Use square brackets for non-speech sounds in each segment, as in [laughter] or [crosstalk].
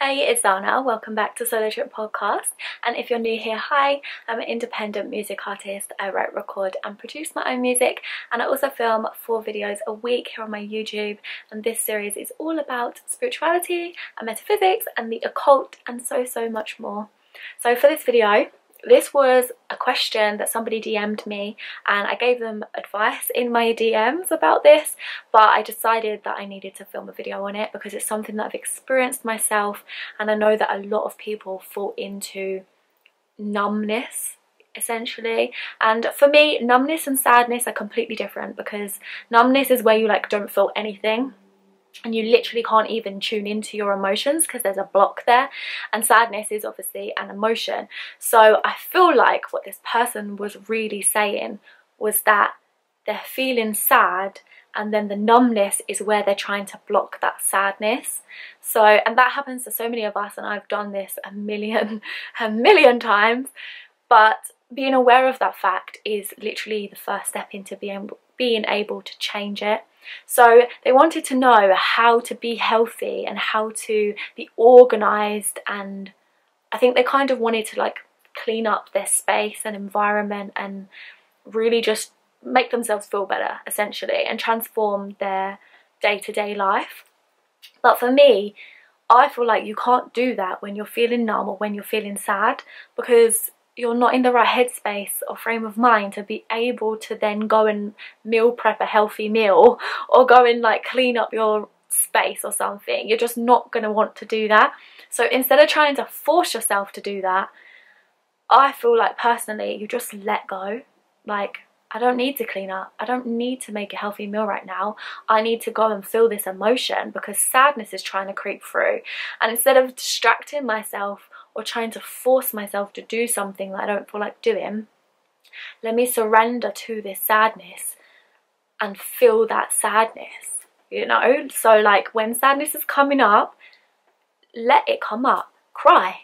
Hey, it's Xana. Welcome back to Solo Trip Podcast. And if you're new here, hi, I'm an independent music artist. I write, record, and produce my own music. And I also film four videos a week here on my YouTube. And this series is all about spirituality and metaphysics and the occult and so, so much more. So for this video, this was a question that somebody DM'd me and I gave them advice in my DMs about this but I decided that I needed to film a video on it because it's something that I've experienced myself and I know that a lot of people fall into numbness essentially. And for me numbness and sadness are completely different because numbness is where you like don't feel anything and you literally can't even tune into your emotions because there's a block there. And sadness is obviously an emotion. So I feel like what this person was really saying was that they're feeling sad and then the numbness is where they're trying to block that sadness. So and that happens to so many of us and I've done this a million [laughs] a million times. But being aware of that fact is literally the first step into being being able to change it so they wanted to know how to be healthy and how to be organized and I think they kind of wanted to like clean up their space and environment and really just make themselves feel better essentially and transform their day-to-day -day life. But for me, I feel like you can't do that when you're feeling numb or when you're feeling sad because you're not in the right headspace or frame of mind to be able to then go and meal prep a healthy meal or go and like clean up your space or something. You're just not going to want to do that. So instead of trying to force yourself to do that, I feel like personally you just let go. Like I don't need to clean up. I don't need to make a healthy meal right now. I need to go and feel this emotion because sadness is trying to creep through. And instead of distracting myself or trying to force myself to do something that I don't feel like doing, let me surrender to this sadness and feel that sadness, you know? So, like, when sadness is coming up, let it come up. Cry.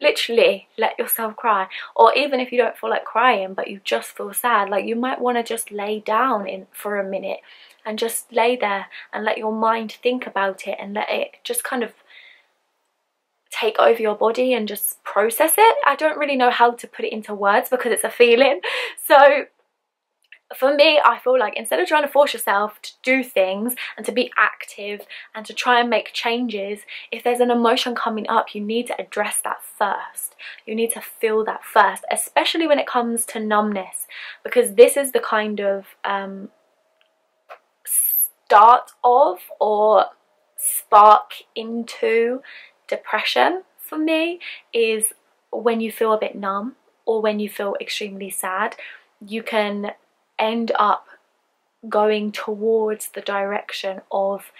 Literally, let yourself cry. Or even if you don't feel like crying, but you just feel sad, like, you might want to just lay down in for a minute and just lay there and let your mind think about it and let it just kind of take over your body and just process it. I don't really know how to put it into words because it's a feeling. [laughs] So for me, I feel like instead of trying to force yourself to do things and to be active and to try and make changes, if there's an emotion coming up, you need to address that first. You need to feel that first, especially when it comes to numbness, because this is the kind of um, start of or spark into depression for me is when you feel a bit numb or when you feel extremely sad, you can end up going towards the direction of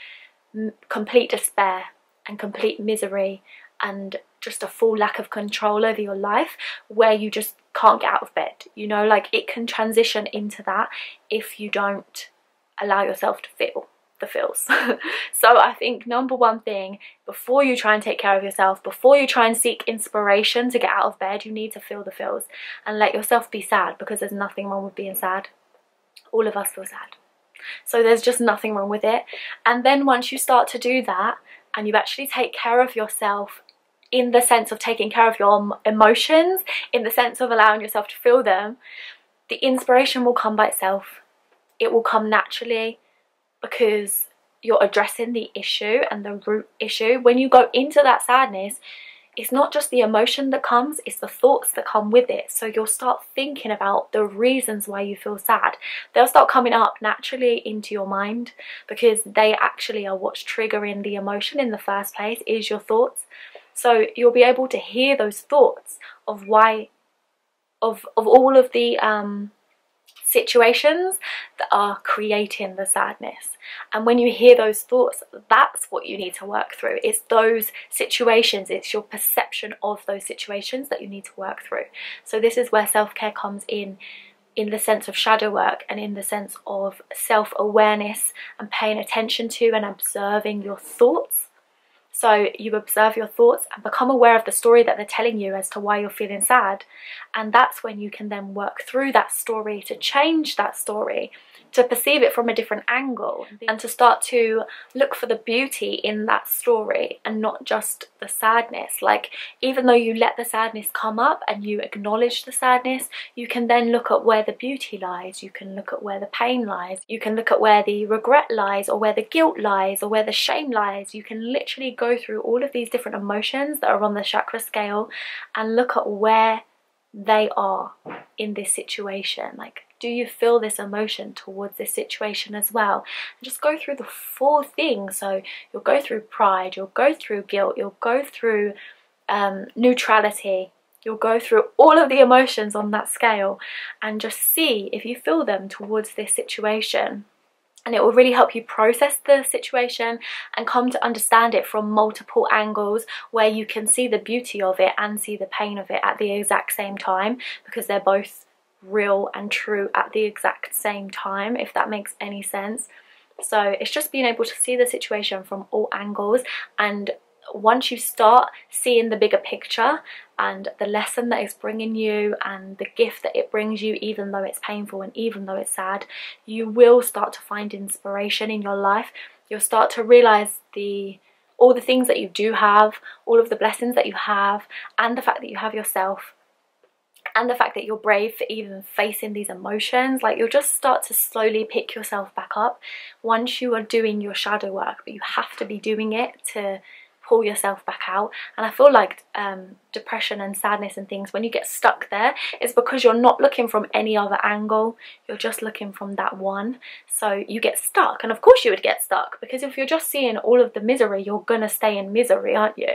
complete despair and complete misery and just a full lack of control over your life where you just can't get out of bed you know? Like it can transition into that if you don't allow yourself to feel the feels. [laughs] so I think number one thing, before you try and take care of yourself, before you try and seek inspiration to get out of bed, you need to feel the feels and let yourself be sad because there's nothing wrong with being sad. All of us feel sad. So there's just nothing wrong with it. And then once you start to do that and you actually take care of yourself in the sense of taking care of your emotions, in the sense of allowing yourself to feel them, the inspiration will come by itself. It will come naturally because you're addressing the issue and the root issue. When you go into that sadness, it's not just the emotion that comes, it's the thoughts that come with it. So you'll start thinking about the reasons why you feel sad. They'll start coming up naturally into your mind because they actually are what's triggering the emotion in the first place is your thoughts. So you'll be able to hear those thoughts of why of of all of the um situations that are creating the sadness. And when you hear those thoughts, that's what you need to work through. It's those situations, it's your perception of those situations that you need to work through. So this is where self-care comes in in the sense of shadow work and in the sense of self-awareness and paying attention to and observing your thoughts So you observe your thoughts and become aware of the story that they're telling you as to why you're feeling sad. And that's when you can then work through that story to change that story to perceive it from a different angle and to start to look for the beauty in that story and not just the sadness. Like, even though you let the sadness come up and you acknowledge the sadness, you can then look at where the beauty lies, you can look at where the pain lies, you can look at where the regret lies, or where the guilt lies, or where the shame lies. You can literally go through all of these different emotions that are on the chakra scale and look at where they are in this situation. Like, do you feel this emotion towards this situation as well? And just go through the four things. So you'll go through pride, you'll go through guilt, you'll go through um, neutrality, you'll go through all of the emotions on that scale and just see if you feel them towards this situation and it will really help you process the situation and come to understand it from multiple angles where you can see the beauty of it and see the pain of it at the exact same time because they're both real and true at the exact same time, if that makes any sense. So it's just being able to see the situation from all angles and once you start seeing the bigger picture and the lesson that it's bringing you and the gift that it brings you even though it's painful and even though it's sad you will start to find inspiration in your life. You'll start to realize the all the things that you do have all of the blessings that you have and the fact that you have yourself and the fact that you're brave for even facing these emotions. Like you'll just start to slowly pick yourself back up. Once you are doing your shadow work but you have to be doing it to pull yourself back out. And I feel like um, depression and sadness and things when you get stuck there it's because you're not looking from any other angle. You're just looking from that one. So you get stuck. And of course you would get stuck because if you're just seeing all of the misery you're gonna stay in misery aren't you?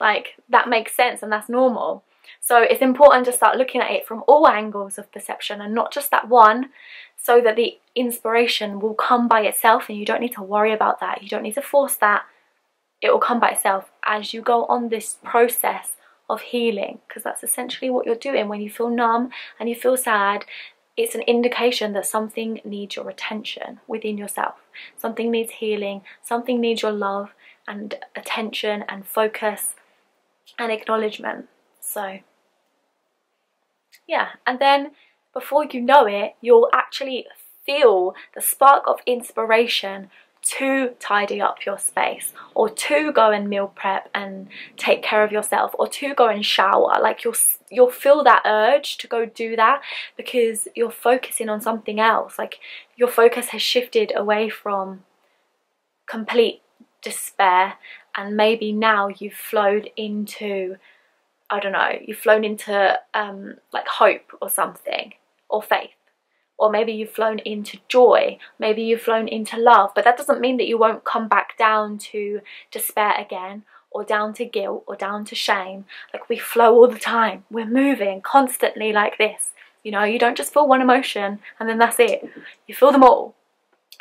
Like that makes sense and that's normal. So it's important to start looking at it from all angles of perception and not just that one so that the inspiration will come by itself and you don't need to worry about that. You don't need to force that. It will come by itself as you go on this process of healing because that's essentially what you're doing when you feel numb and you feel sad it's an indication that something needs your attention within yourself. Something needs healing, something needs your love and attention and focus and acknowledgement. So yeah and then before you know it you'll actually feel the spark of inspiration to tidy up your space or to go and meal prep and take care of yourself or to go and shower like you'll you'll feel that urge to go do that because you're focusing on something else like your focus has shifted away from complete despair and maybe now you've flowed into I don't know, you've flown into um, like hope or something, or faith. Or maybe you've flown into joy, maybe you've flown into love, but that doesn't mean that you won't come back down to despair again, or down to guilt, or down to shame. Like we flow all the time, we're moving constantly like this. You know, you don't just feel one emotion and then that's it, you feel them all.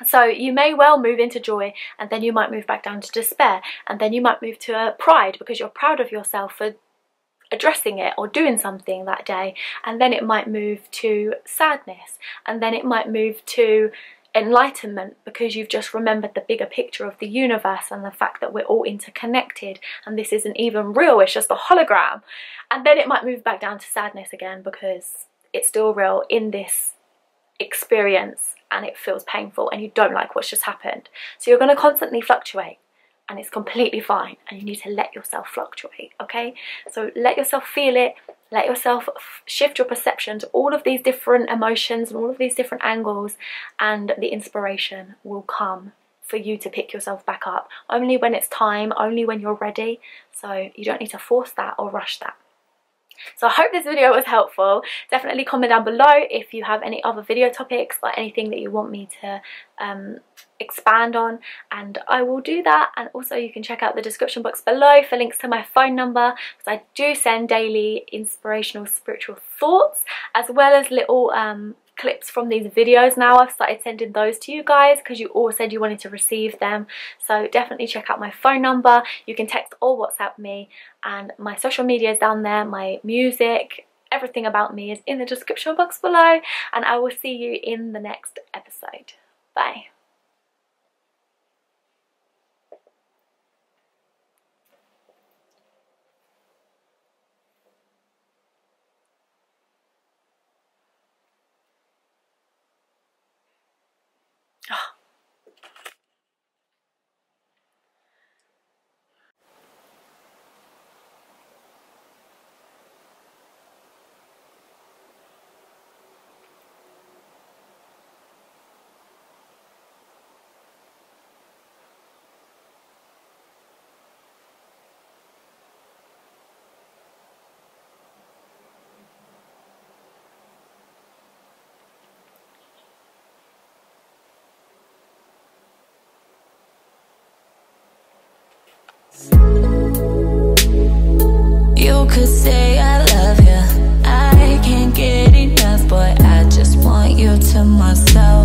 So you may well move into joy and then you might move back down to despair and then you might move to uh, pride because you're proud of yourself for addressing it or doing something that day and then it might move to sadness and then it might move to enlightenment because you've just remembered the bigger picture of the universe and the fact that we're all interconnected and this isn't even real it's just a hologram. And then it might move back down to sadness again because it's still real in this experience and it feels painful and you don't like what's just happened. So you're going to constantly fluctuate and it's completely fine and you need to let yourself fluctuate okay? So let yourself feel it let yourself shift your perception to all of these different emotions and all of these different angles and the inspiration will come for you to pick yourself back up. Only when it's time only when you're ready. So you don't need to force that or rush that so I hope this video was helpful. Definitely comment down below if you have any other video topics or anything that you want me to um, expand on and I will do that and also you can check out the description box below for links to my phone number because I do send daily inspirational spiritual thoughts as well as little um, clips from these videos now. I've started sending those to you guys because you all said you wanted to receive them. So definitely check out my phone number. You can text or WhatsApp me and my social media is down there, my music, everything about me is in the description box below and I will see you in the next episode. Bye. You could say I love you I can't get enough Boy, I just want you to myself